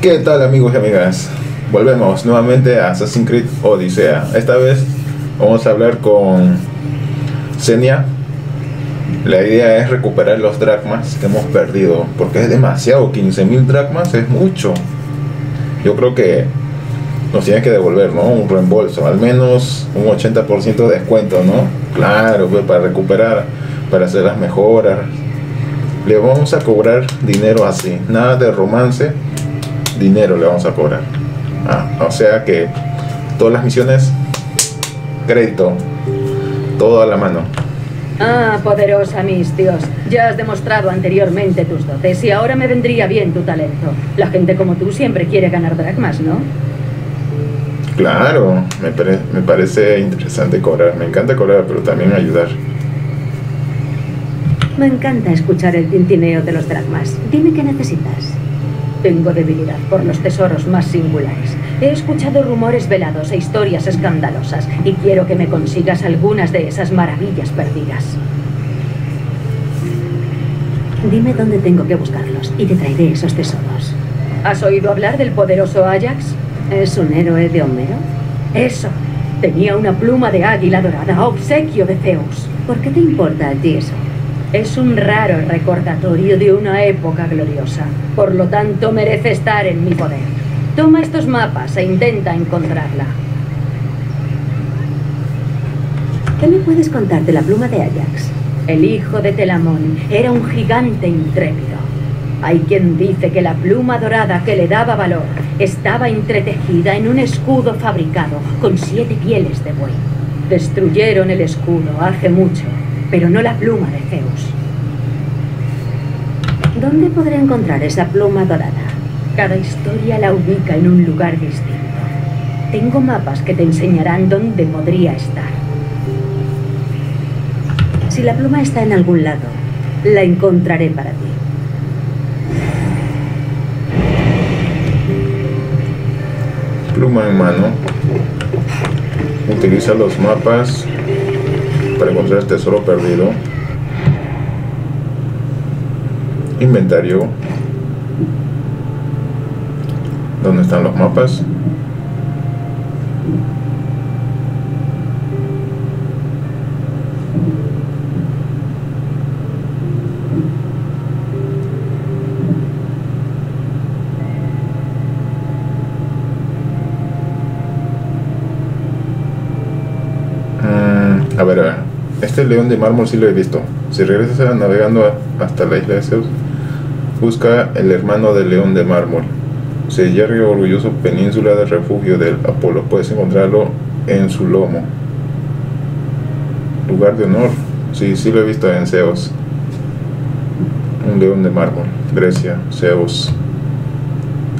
¿Qué tal amigos y amigas? Volvemos nuevamente a Assassin's Creed Odisea. Esta vez vamos a hablar con Senia. La idea es recuperar los dracmas que hemos perdido, porque es demasiado, 15.000 dracmas es mucho. Yo creo que nos tiene que devolver, ¿no? Un reembolso, al menos un 80% de descuento, ¿no? Claro, pues para recuperar, para hacer las mejoras. Le vamos a cobrar dinero así, nada de romance, dinero le vamos a cobrar. Ah, o sea que todas las misiones, crédito, todo a la mano. Ah, poderosa mis dios. Ya has demostrado anteriormente tus dotes y ahora me vendría bien tu talento. La gente como tú siempre quiere ganar dracmas, ¿no? Claro, me, me parece interesante cobrar. Me encanta cobrar, pero también ayudar. Me encanta escuchar el tintineo de los dracmas. Dime qué necesitas. Tengo debilidad por los tesoros más singulares. He escuchado rumores velados e historias escandalosas y quiero que me consigas algunas de esas maravillas perdidas. Dime dónde tengo que buscarlos y te traeré esos tesoros. ¿Has oído hablar del poderoso Ajax? ¿Es un héroe de Homero? Eso. Tenía una pluma de águila dorada, obsequio de Zeus. ¿Por qué te importa a ti eso? Es un raro recordatorio de una época gloriosa. Por lo tanto, merece estar en mi poder. Toma estos mapas e intenta encontrarla. ¿Qué me puedes contar de la pluma de Ajax? El hijo de Telamón era un gigante intrépido. Hay quien dice que la pluma dorada que le daba valor estaba entretejida en un escudo fabricado con siete pieles de buey. Destruyeron el escudo hace mucho pero no la pluma de Zeus. ¿Dónde podré encontrar esa pluma dorada? Cada historia la ubica en un lugar distinto. Tengo mapas que te enseñarán dónde podría estar. Si la pluma está en algún lado, la encontraré para ti. Pluma en mano. Utiliza los mapas para encontrar el tesoro perdido. Inventario. ¿Dónde están los mapas? Mm, a ver, a ver. León de mármol sí lo he visto. Si regresas navegando hasta la isla de Zeus, busca el hermano del león de mármol. Se yergue orgulloso península de refugio del Apolo. Puedes encontrarlo en su lomo. Lugar de honor. Sí, sí lo he visto en Zeus. Un león de mármol. Grecia, Zeus.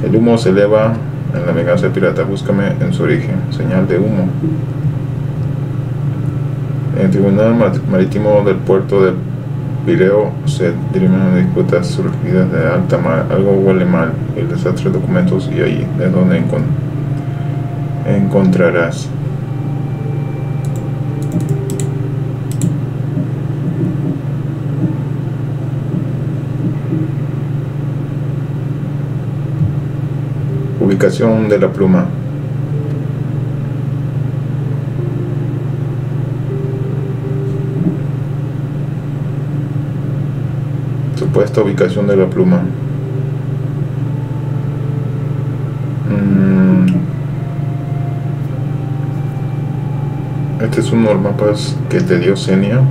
El humo se eleva en la venganza pirata. Búscame en su origen. Señal de humo el Tribunal Marítimo del Puerto de Pireo se dirimen una disputa surgidas de alta mar. Algo huele mal. El desastre de documentos y ahí es donde encontrarás. Ubicación de la pluma. Supuesta ubicación de la pluma. Mm. Este es los mapas que te dio Senia.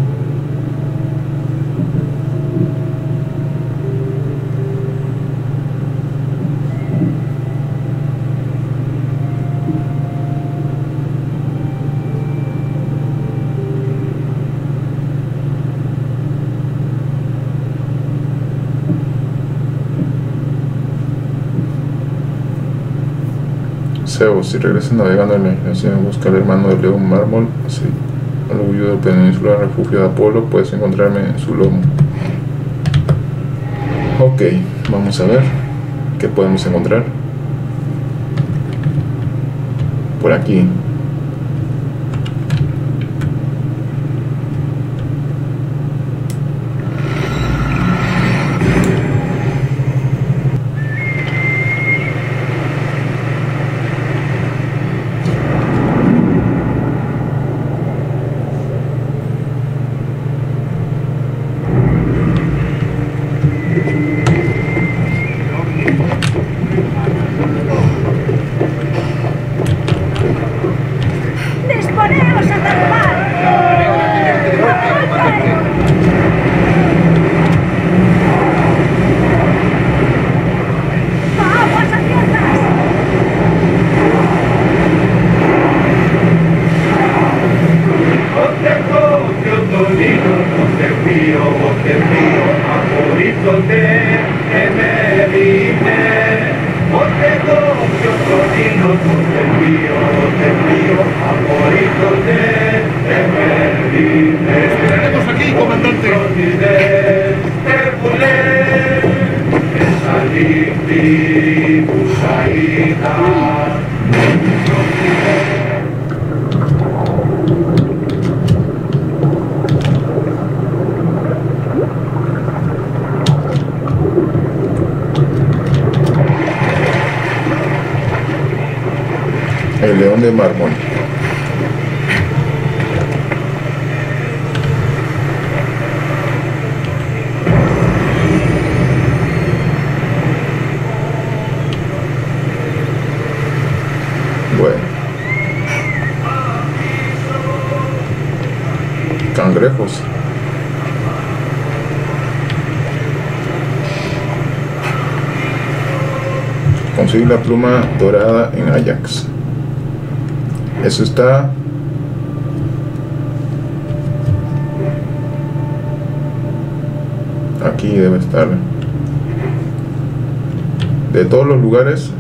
Si regresas navegando en la imaginación, busca al hermano de León Mármol, así, orgullo del península refugio de Apolo, puedes encontrarme en su lomo. Ok, vamos a ver qué podemos encontrar. Por aquí. El león de mármol. Bueno. Cangrejos. Conseguir la pluma dorada en Ajax. Eso está. Aquí debe estar. De todos los lugares.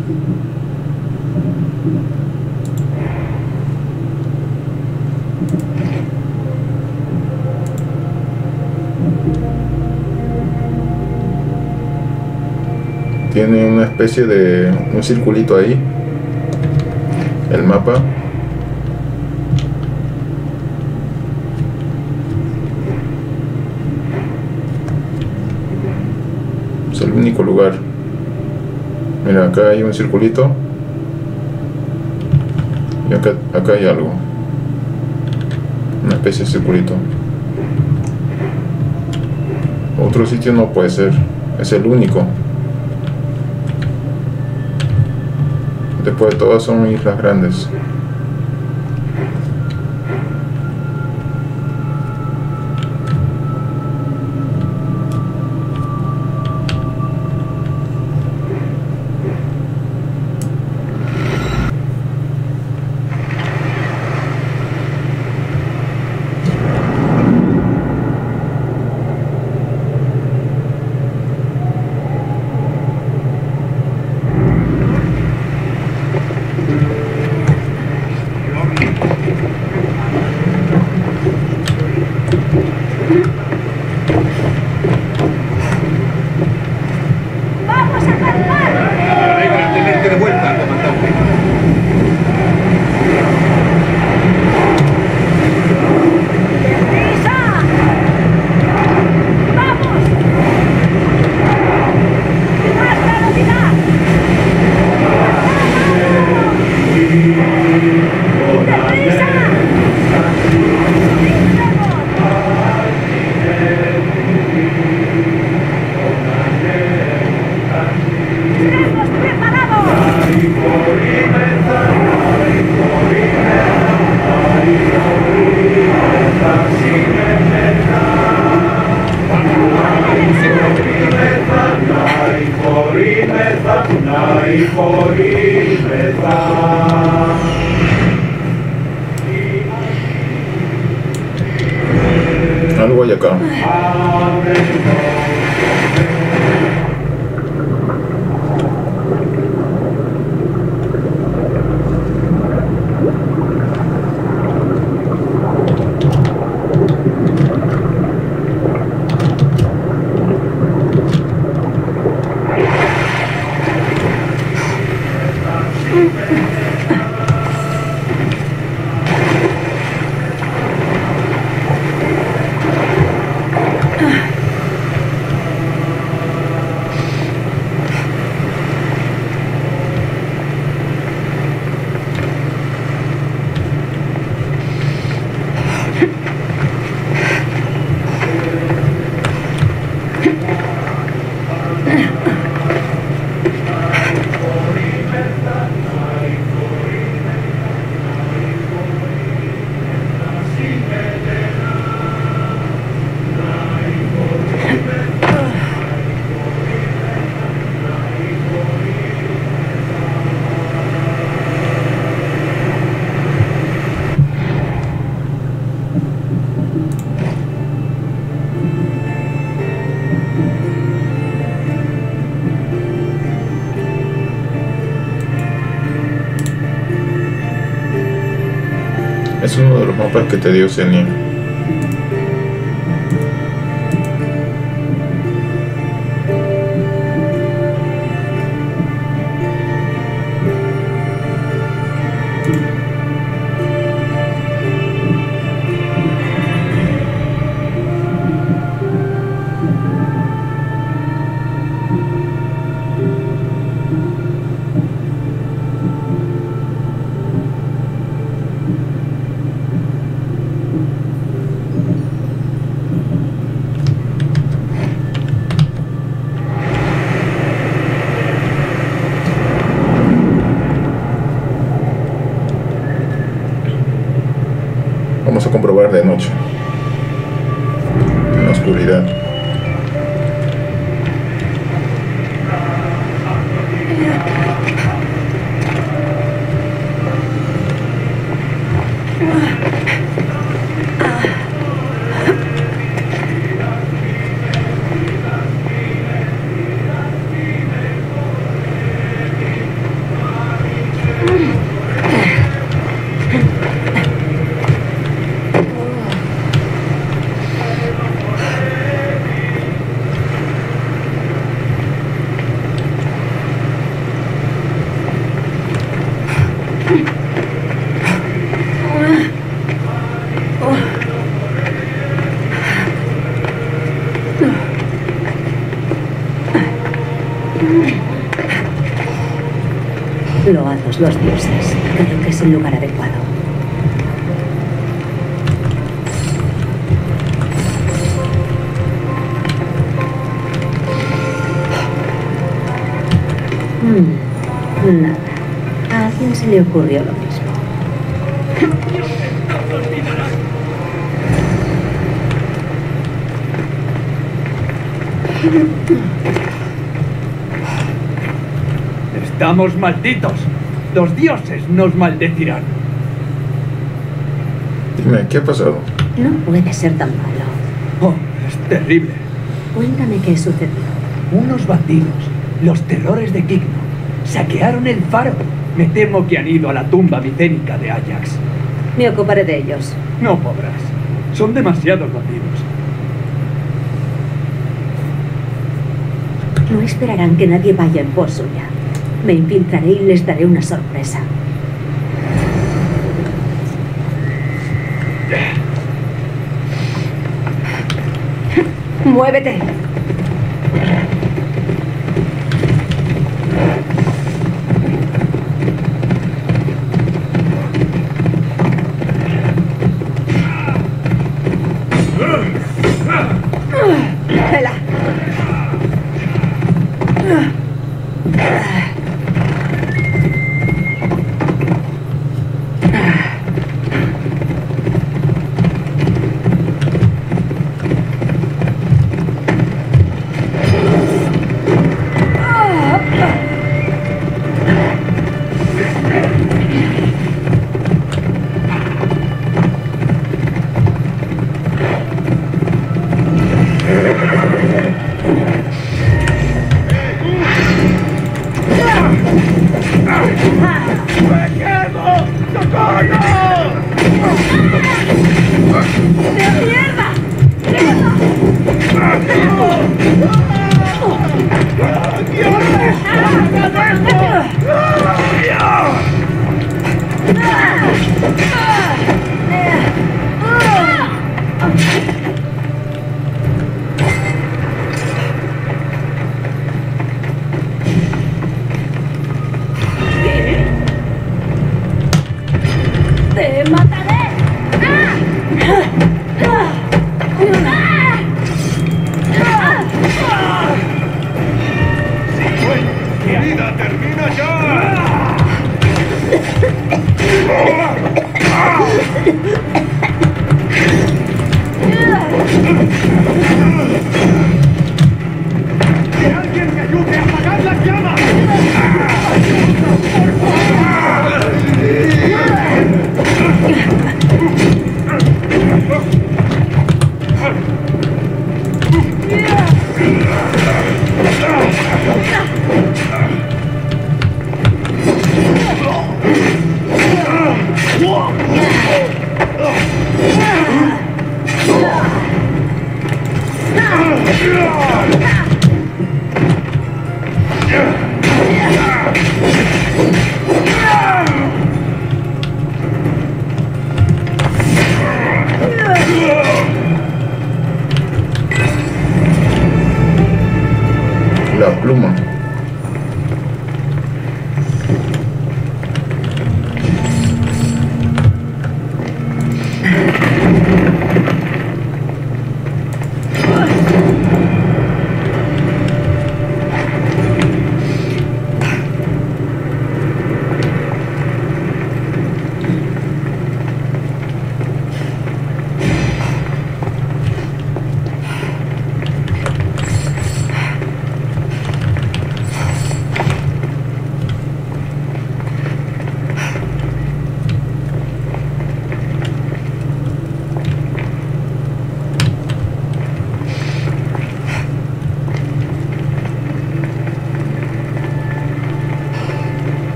Tiene una especie de un circulito ahí. El mapa es el lugar. Mira acá hay un circulito. Y acá, acá hay algo. Una especie de circulito. Otro sitio no puede ser. Es el único. Después de todo son islas grandes Es uno de los mapas que te dio Zenia. Los dioses. Creo que es el lugar adecuado. Mm, nada. A alguien se le ocurrió lo mismo. Estamos malditos. Los dioses nos maldecirán. Dime, ¿qué ha pasado? No puede ser tan malo. Oh, es terrible. Cuéntame qué sucedió. Unos bandidos, los terrores de Kigno, saquearon el faro. Me temo que han ido a la tumba micénica de Ajax. Me ocuparé de ellos. No podrás. Son demasiados bandidos. No esperarán que nadie vaya en pos suya. Me infiltraré y les daré una sorpresa. ¡Muévete!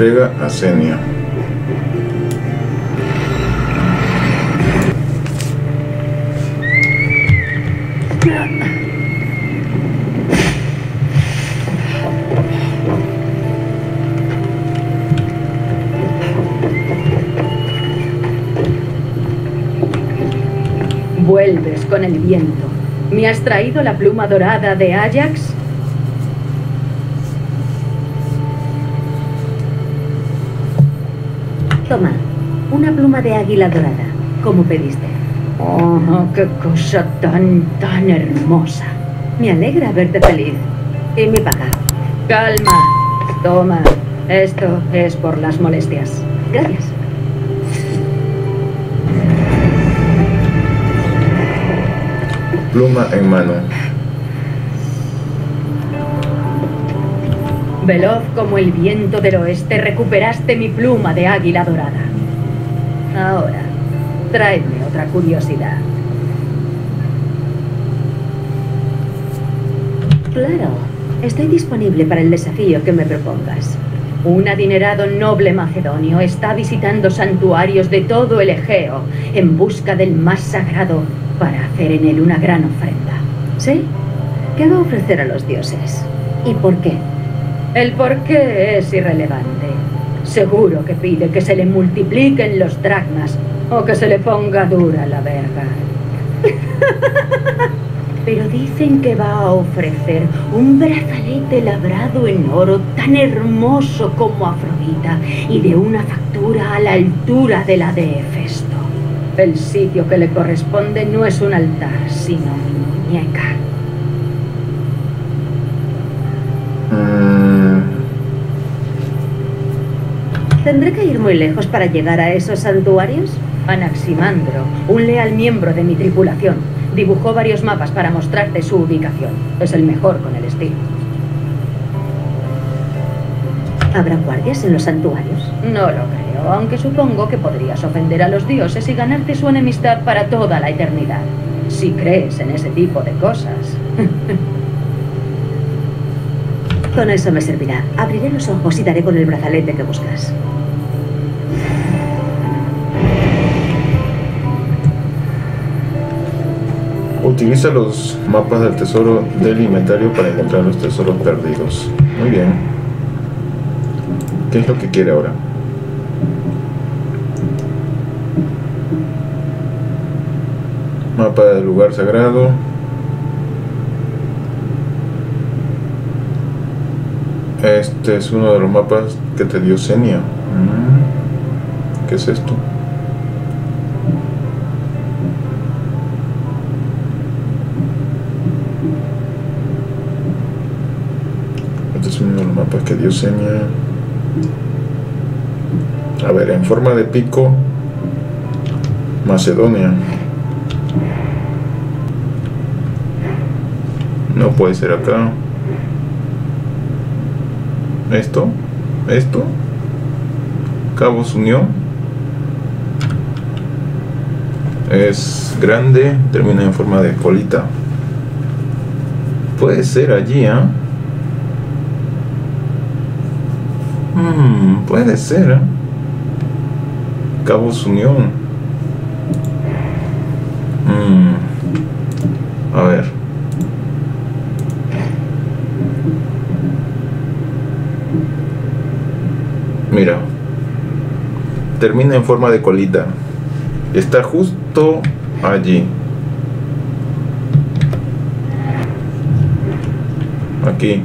Entrega. Vuelves con el viento. ¿Me has traído la pluma dorada de Ajax? De águila dorada, como pediste. Oh, qué cosa tan, tan hermosa. Me alegra verte feliz. Y mi paga. Calma. Toma. Esto es por las molestias. Gracias. Pluma en mano. Veloz como el viento del oeste, recuperaste mi pluma de águila dorada. Ahora, tráeme otra curiosidad. Claro, estoy disponible para el desafío que me propongas. Un adinerado noble macedonio está visitando santuarios de todo el Egeo en busca del más sagrado para hacer en él una gran ofrenda. ¿Sí? ¿Qué va a ofrecer a los dioses? ¿Y por qué? El por qué es irrelevante. Seguro que pide que se le multipliquen los dracmas o que se le ponga dura la verga. Pero dicen que va a ofrecer un brazalete labrado en oro tan hermoso como Afrodita y de una factura a la altura de la de Hefesto. El sitio que le corresponde no es un altar, sino mi muñeca. ¿Tendré que ir muy lejos para llegar a esos santuarios? Anaximandro, un leal miembro de mi tripulación, dibujó varios mapas para mostrarte su ubicación. Es el mejor con el estilo. ¿Habrá guardias en los santuarios? No lo creo, aunque supongo que podrías ofender a los dioses y ganarte su enemistad para toda la eternidad. Si crees en ese tipo de cosas. Con eso me servirá. Abriré los ojos y daré con el brazalete que buscas. Utiliza los mapas del tesoro del inventario para encontrar los tesoros perdidos. Muy bien. ¿Qué es lo que quiere ahora? Mapa del lugar sagrado. Este es uno de los mapas que te dio Senia. Mm. ¿Qué es esto? Este es uno de los mapas que dio Senia. A ver, en forma de pico, Macedonia. No puede ser acá. Esto, esto. Cabos Unión. Es grande, termina en forma de colita. Puede ser allí, ¿ah? Mm, puede ser. ¿eh? Cabos Unión. Mm, a ver. Mira. Termina en forma de colita. Está justo allí. Aquí.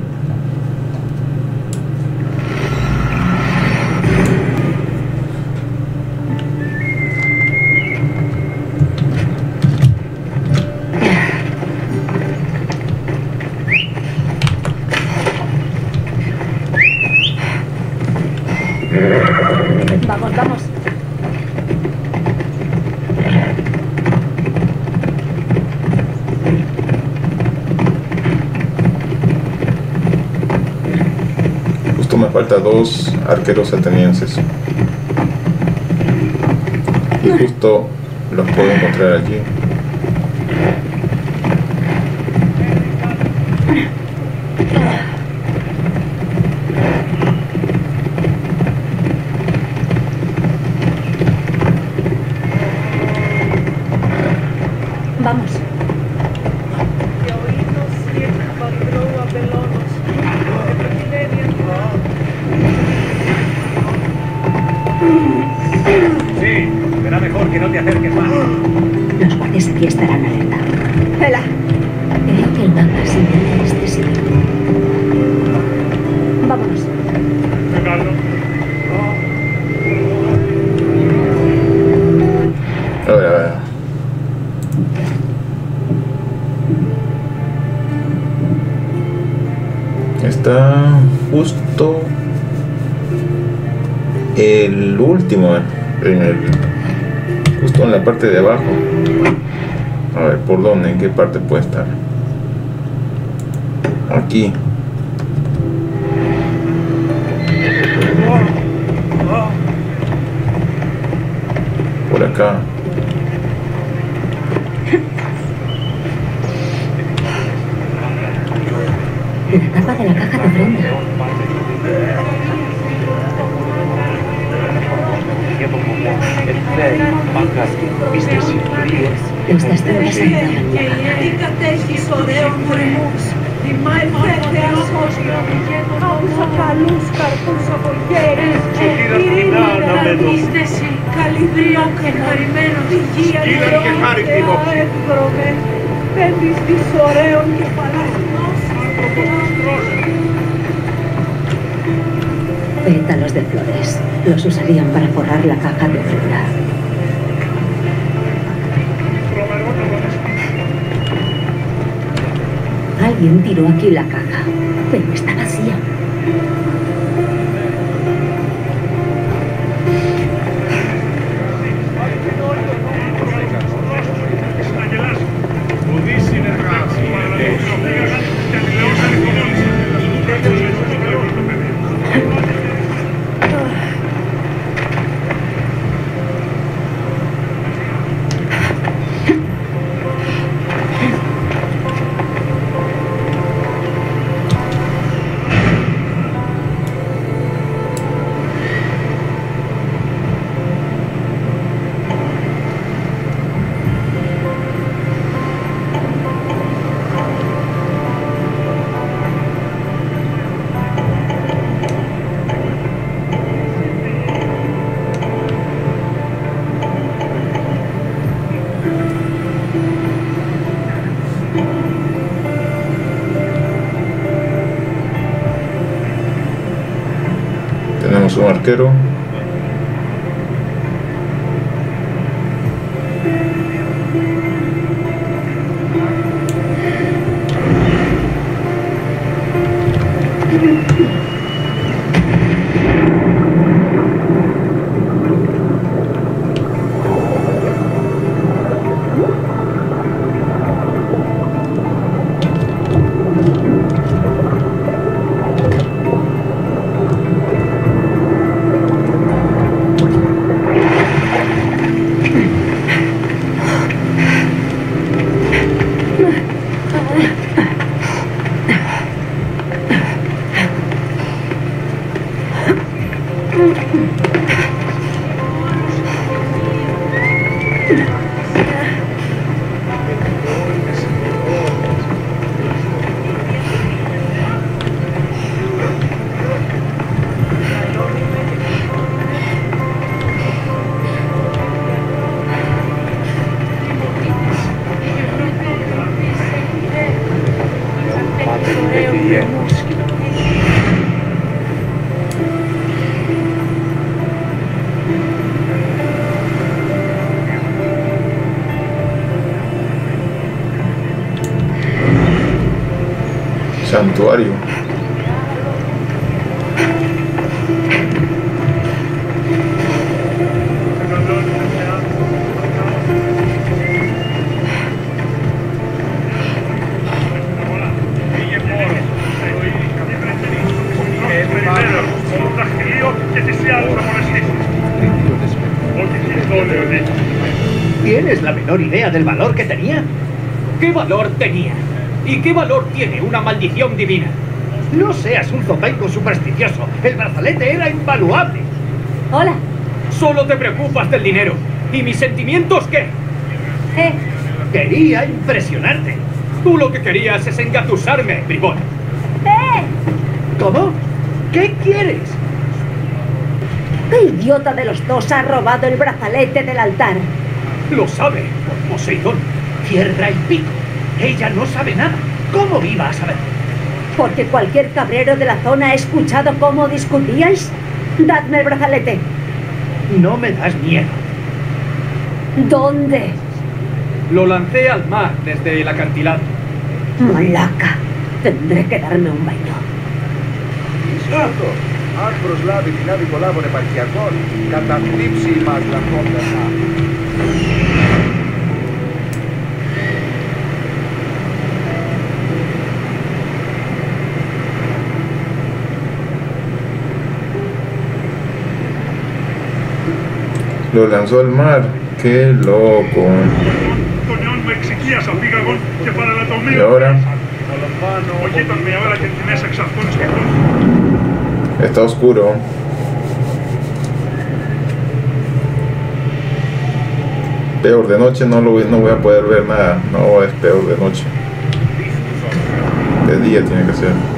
Vamos, vamos. Justo me falta dos arqueros atenienses. Y justo los puedo encontrar allí. Vamos. Sí, será mejor que no te acerques más. Los guardias aquí estarán alerta. Ela. Creo que el mapa señala este sitio. Vámonos. A último, en el, justo en la parte de abajo. A ver, ¿por dónde? ¿En qué parte puede estar? Aquí. Λέει, μάγκας, πίστες, πλοίες, επενδύσεις. Γιατί κατέχεις ωραίων κορυμούς, καλούς καρπούς από γέρες, και χαρημένο, υγεία και αεύδρομε, πέμπεις της ωραίων και παλασινός, Pétalos de flores. Los usarían para forrar la caja de ofrenda. Alguien tiró aquí la caja, pero está vacía. Arquero. Santuario. ¿Tienes la menor idea del valor que tenía? ¿Qué valor tenía? ¿Y qué valor tiene una maldición divina? No seas un zopenco supersticioso. El brazalete era invaluable. Hola. Solo te preocupas del dinero. ¿Y mis sentimientos qué? Eh, Quería impresionarte. Tú lo que querías es engatusarme, bribón. ¡Eh! ¿Cómo? ¿Qué quieres? ¿Qué idiota de los dos ha robado el brazalete del altar? Lo sabe, Poseidón. Tierra y pico. Ella no sabe nada. ¿Cómo iba a saber? Porque cualquier cabrero de la zona ha escuchado cómo discutíais. Dadme el brazalete. No me das miedo. ¿Dónde? Lo lancé al mar desde el acantilado. Malaca. Tendré que darme un baño. Ισχύτο. Αν προσλάβει την άδη κολάβων επαρχιακών, καταθλίψει μας λαχόντας Lo lanzó al mar. ¡Qué loco! Y ahora... Está oscuro. Peor de noche no, lo voy, no voy a poder ver nada. No, es peor de noche. De día tiene que ser.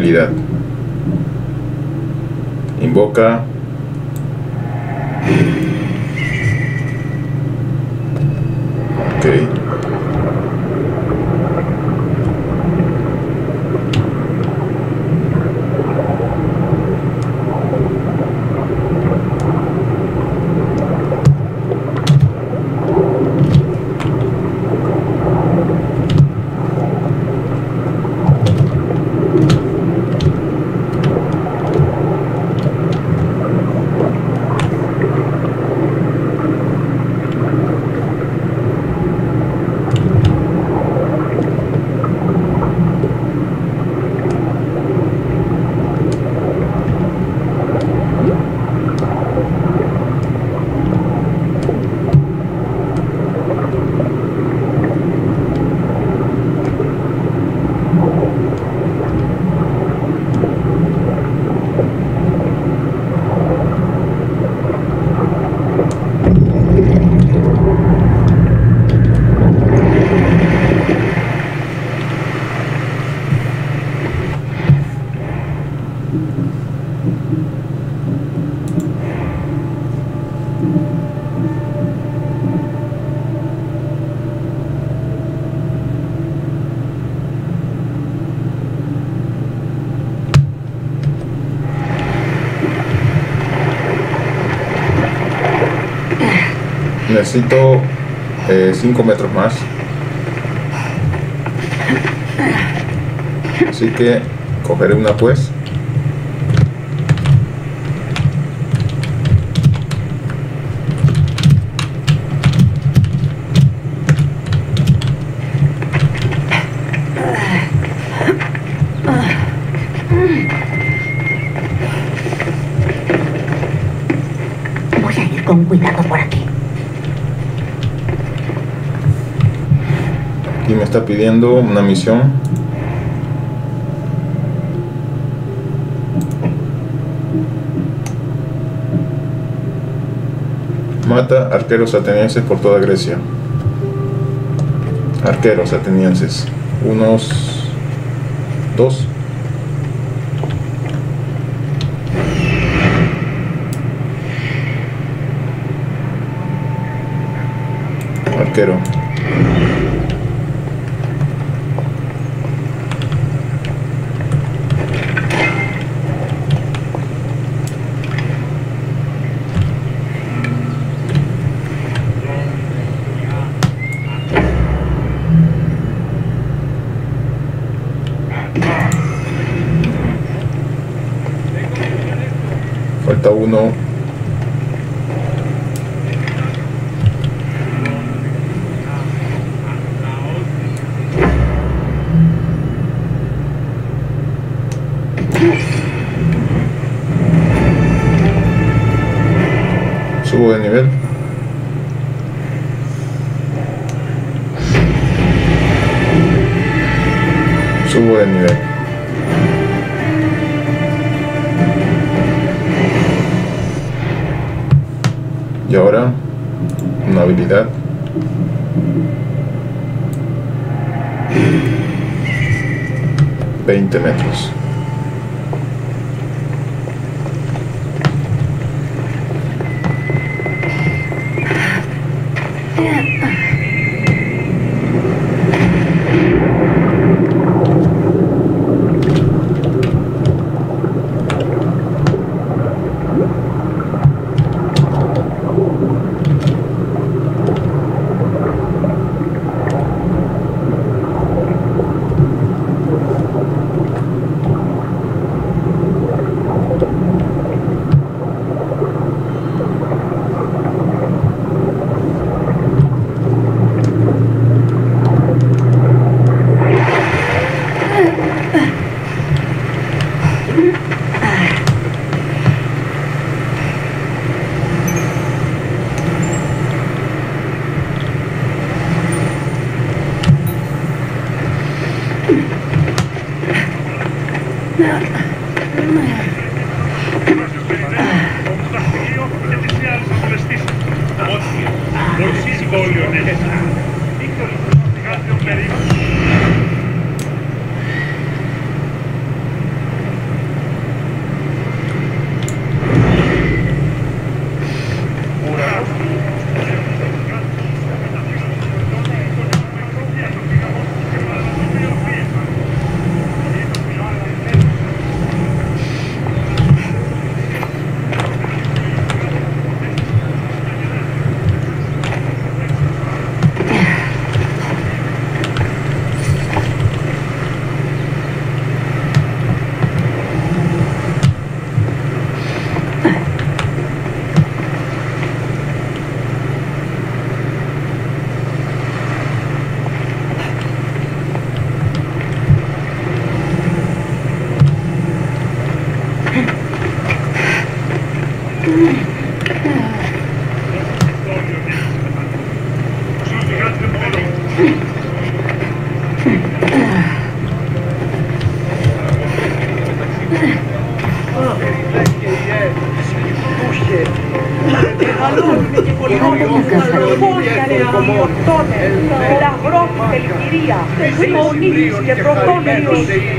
Habilidad. Necesito 5 metros más. Así que cogeré una pues. Voy a ir con cuidado por aquí. Aquí me está pidiendo una misión. Mata arqueros atenienses por toda Grecia. Arqueros atenienses. Unos dos. Arquero. Falta uno. Subo de nivel.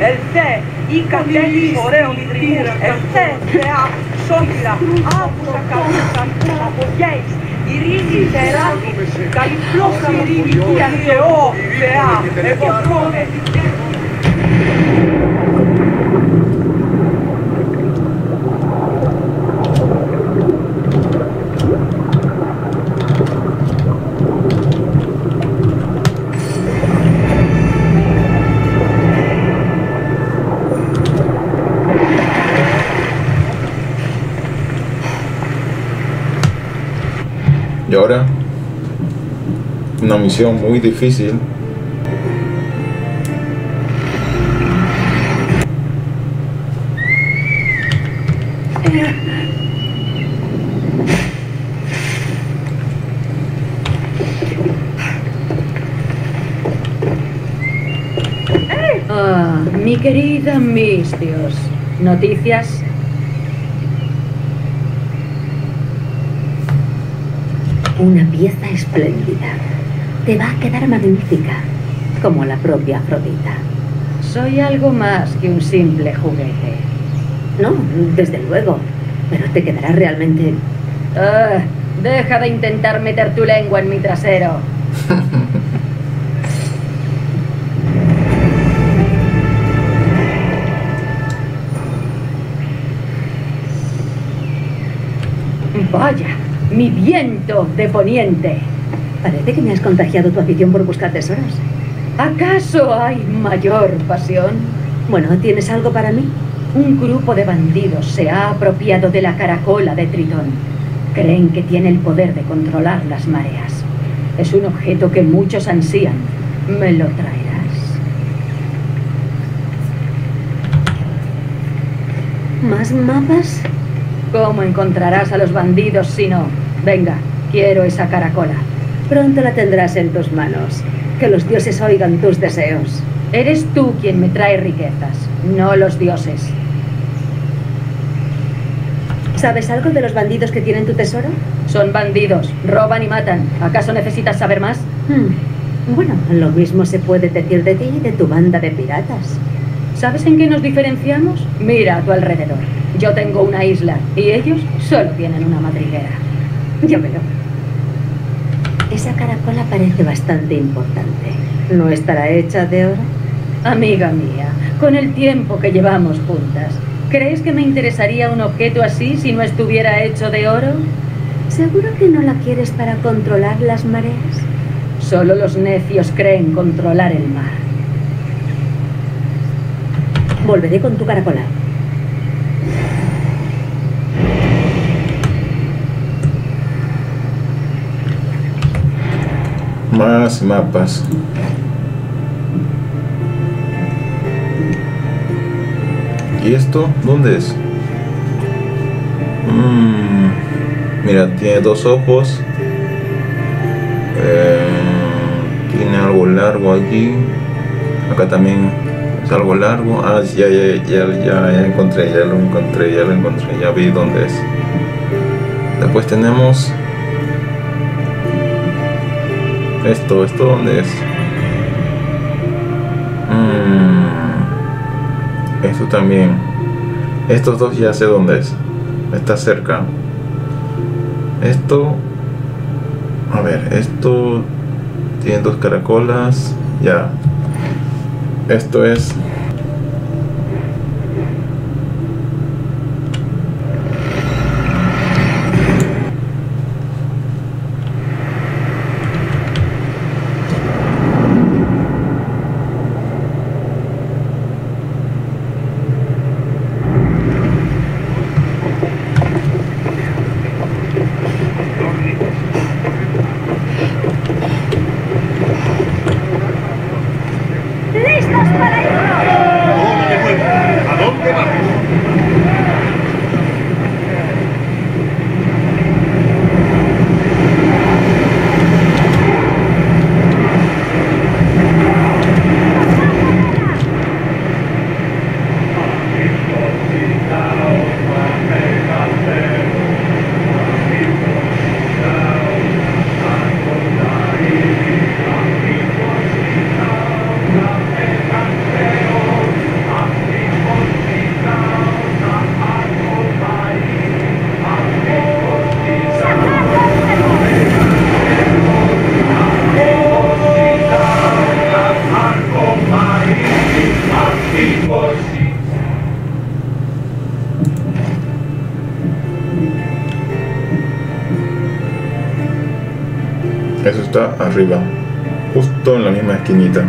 el C, οι κατέλοι φορέων ιδρυμούς, el C, θεά, σόκυλα, άκουσα καλούσαν από γέις, ειρήνη τεράδη, καλυπλός ειρήνη του θεά, una misión muy difícil. Ah, mi querida Mistios. ¿Noticias? Una pieza espléndida. Te va a quedar magnífica, como la propia Afrodita. Soy algo más que un simple juguete. No, desde luego, pero te quedará realmente... Ah, deja de intentar meter tu lengua en mi trasero. Vaya, mi viento de poniente. Parece que me has contagiado tu afición por buscar tesoros. ¿Acaso hay mayor pasión? Bueno, ¿tienes algo para mí? Un grupo de bandidos se ha apropiado de la caracola de Tritón. Creen que tiene el poder de controlar las mareas. Es un objeto que muchos ansían. ¿Me lo traerás? ¿Más mapas? ¿Cómo encontrarás a los bandidos si no? Venga, quiero esa caracola. Pronto la tendrás en tus manos. Que los dioses oigan tus deseos. Eres tú quien me trae riquezas, no los dioses. ¿Sabes algo de los bandidos que tienen tu tesoro? Son bandidos, roban y matan. ¿Acaso necesitas saber más? Hmm. Bueno, lo mismo se puede decir de ti y de tu banda de piratas. ¿Sabes en qué nos diferenciamos? Mira a tu alrededor. Yo tengo una isla y ellos solo tienen una madriguera. Ya veo. Esa caracola parece bastante importante. ¿No estará hecha de oro? Amiga mía, con el tiempo que llevamos juntas, ¿crees que me interesaría un objeto así si no estuviera hecho de oro? ¿Seguro que no la quieres para controlar las mareas? Solo los necios creen controlar el mar. Volveré con tu caracola. Más mapas. ¿Y esto? ¿Dónde es? Mm, mira, tiene dos ojos. Eh, tiene algo largo allí. Acá también es algo largo. Ah, ya, ya, ya, ya, ya encontré, ya lo encontré, ya lo encontré, ya vi dónde es. Después tenemos esto, ¿esto dónde es? Mm, esto también. Estos dos ya sé dónde es. Está cerca. Esto. A ver, esto tiene dos caracolas. Ya. Esto es. Eso está arriba, justo en la misma esquinita.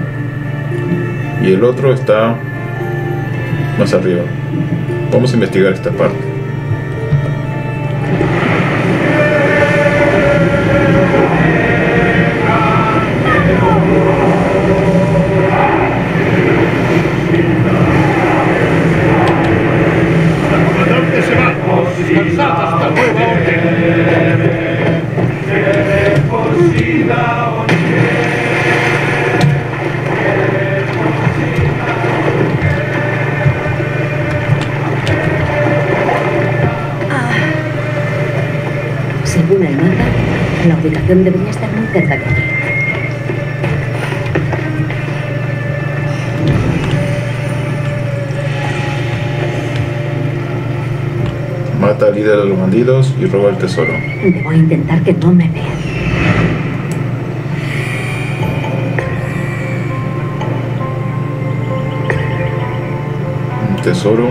Y el otro está más arriba. Vamos a investigar esta parte. Líder de los bandidos y roba el tesoro. Debo intentar que no me vean. Un tesoro.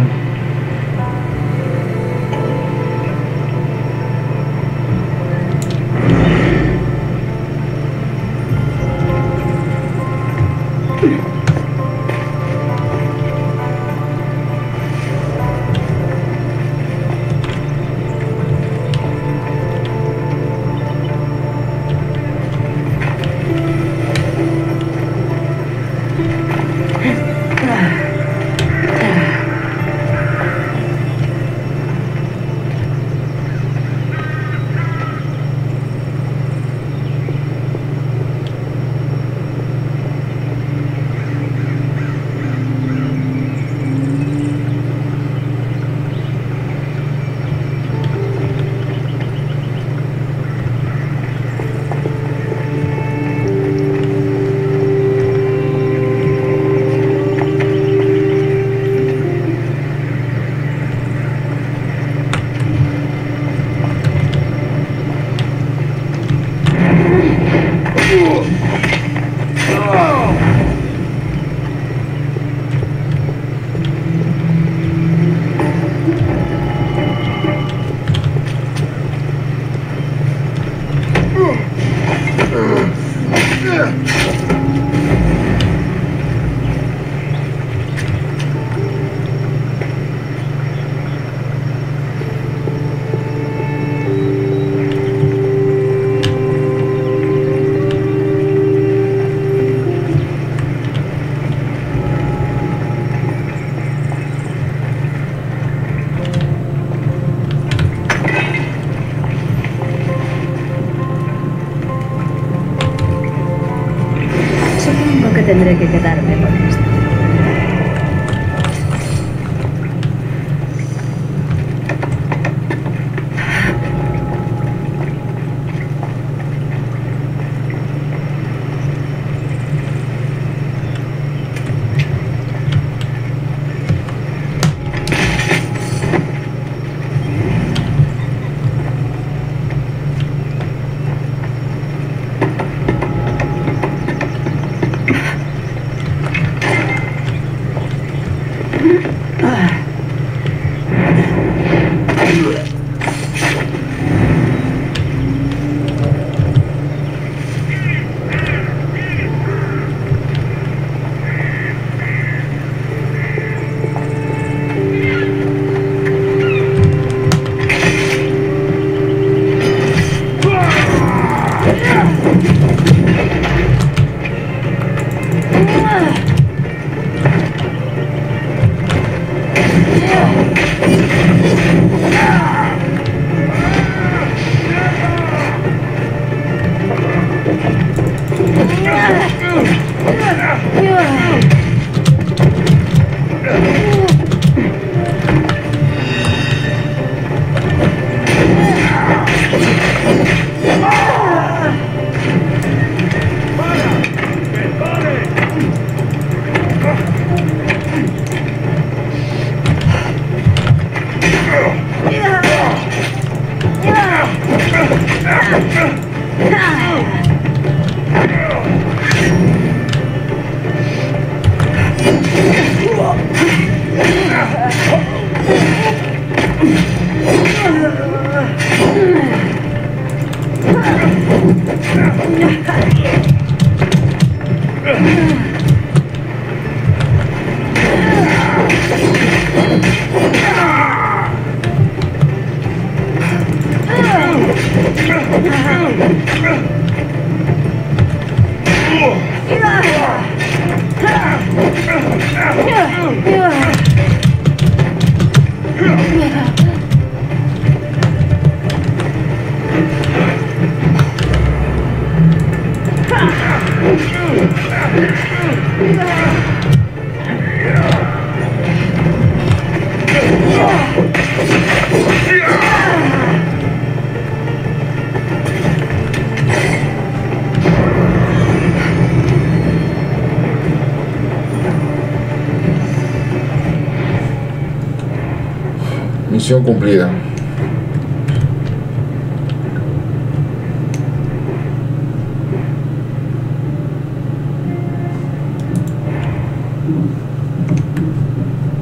Misión cumplida.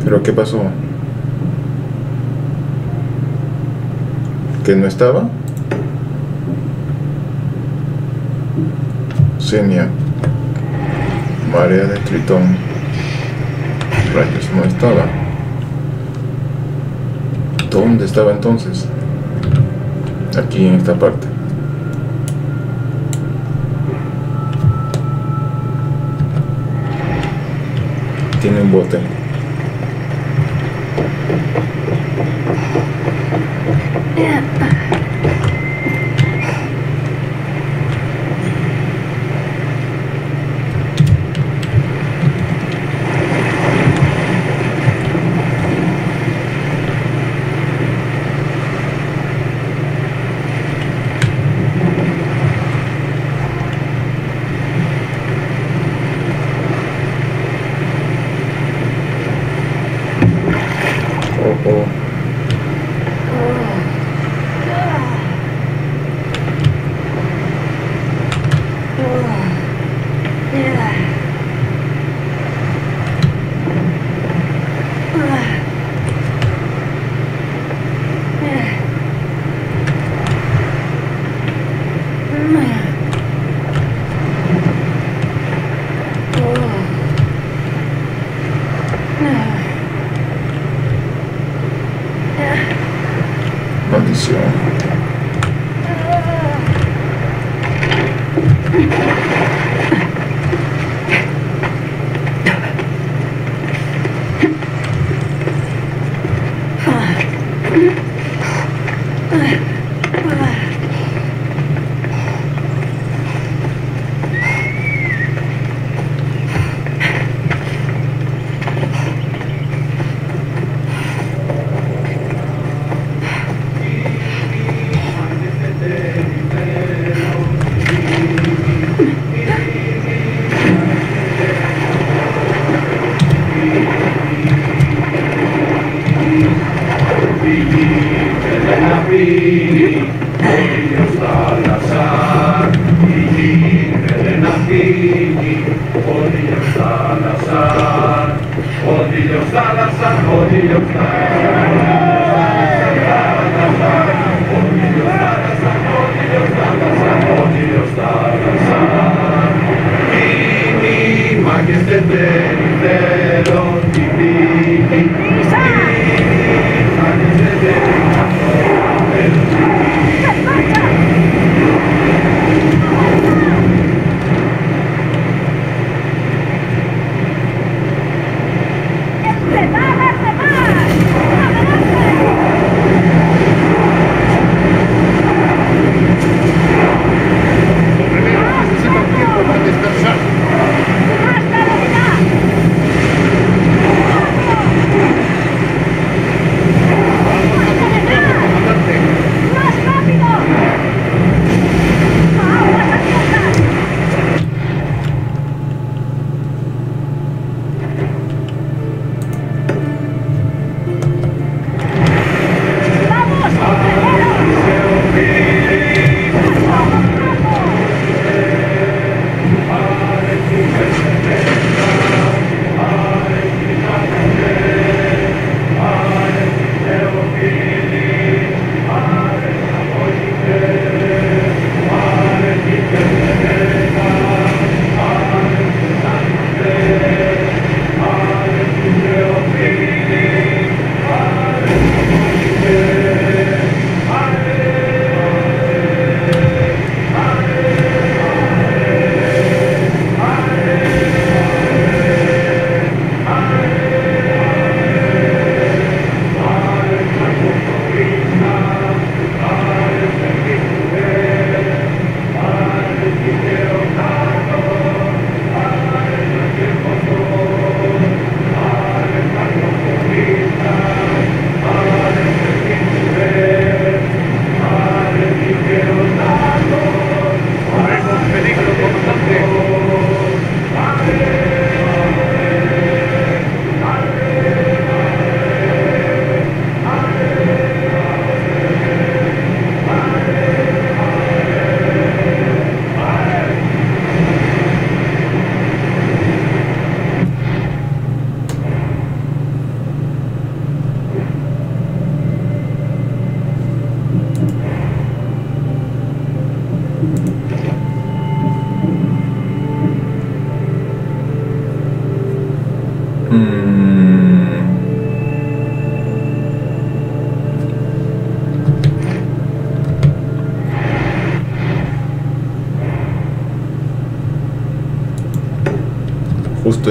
¿Pero qué pasó? ¿Que no estaba? Senia. Marea de Tritón. Rayos, no estaba. ¿Dónde estaba entonces? Aquí en esta parte. Tiene un bote.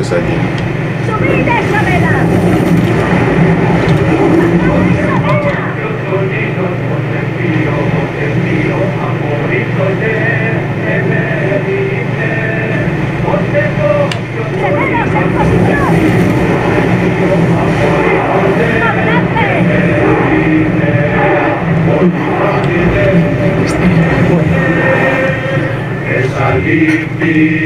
esto es allí. ¡Subid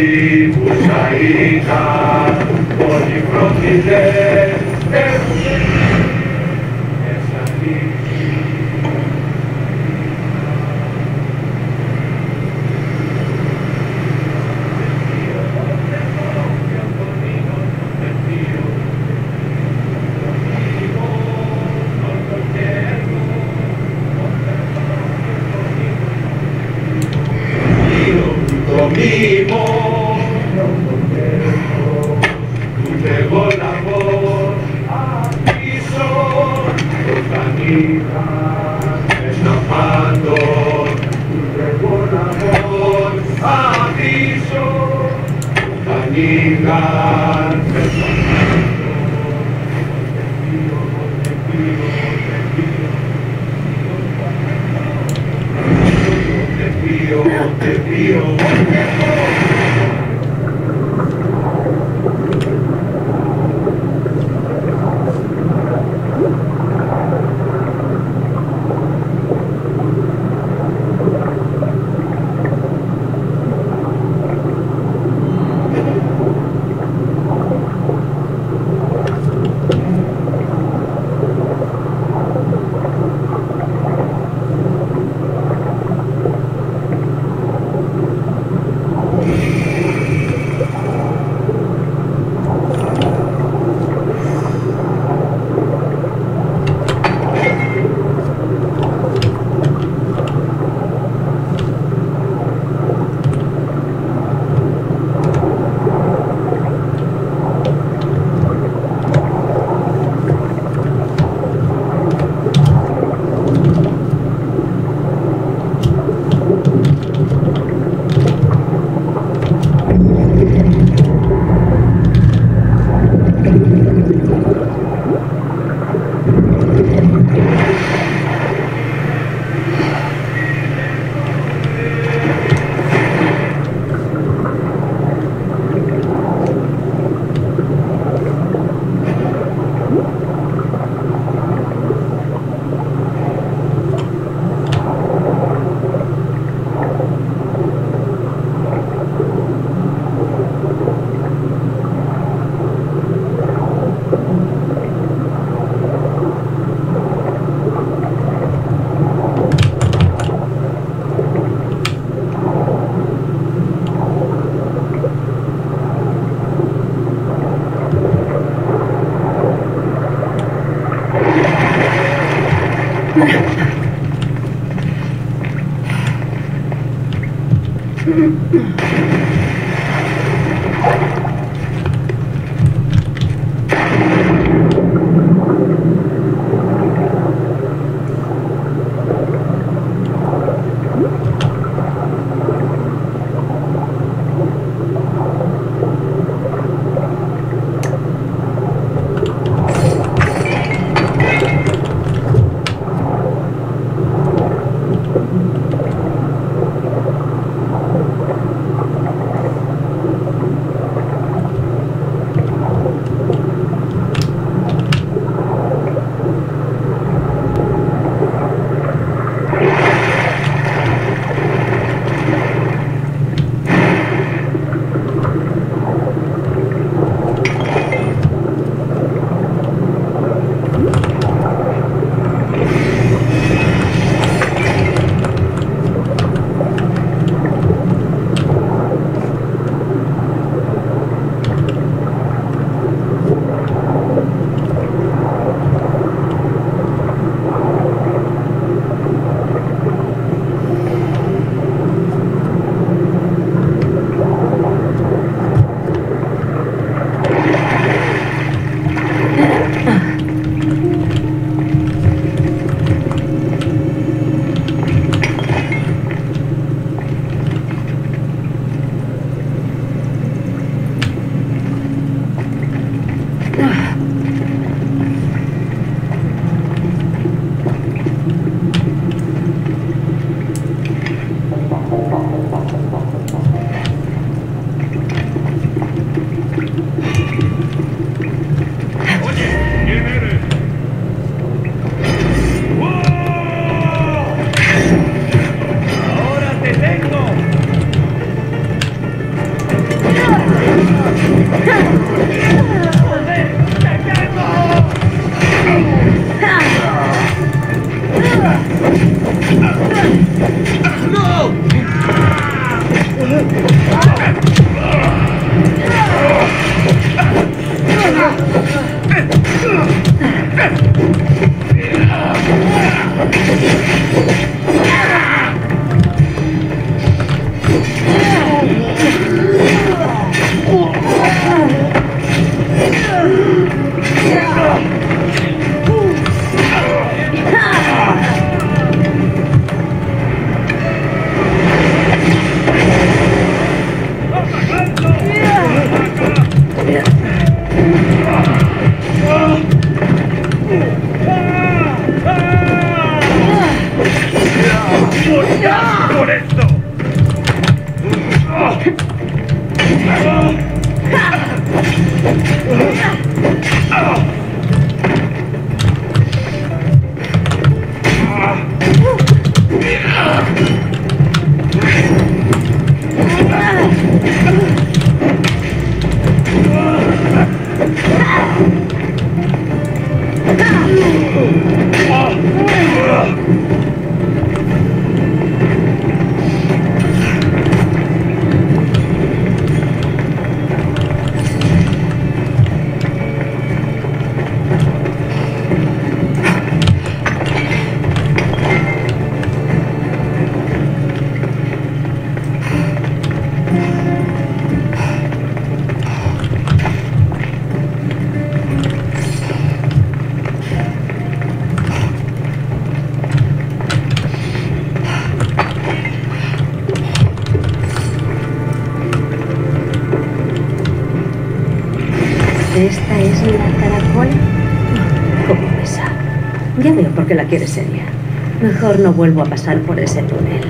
Mejor no vuelvo a pasar por ese túnel.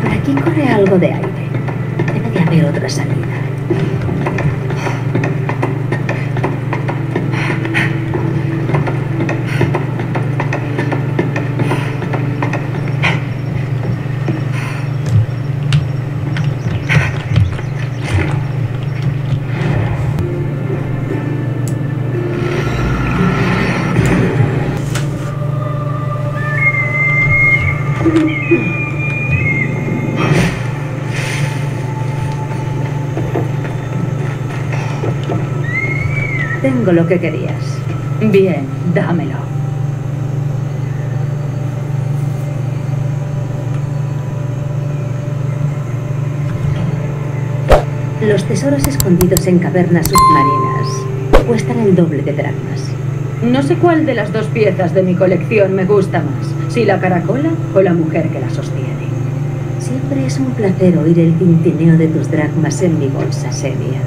Por aquí corre algo de aire. Debe de haber otra salida. Lo que querías. Bien, dámelo. Los tesoros escondidos en cavernas submarinas cuestan el doble de dracmas. No sé cuál de las dos piezas de mi colección me gusta más, si la caracola o la mujer que la sostiene. Siempre es un placer oír el tintineo de tus dracmas en mi bolsa, Senia.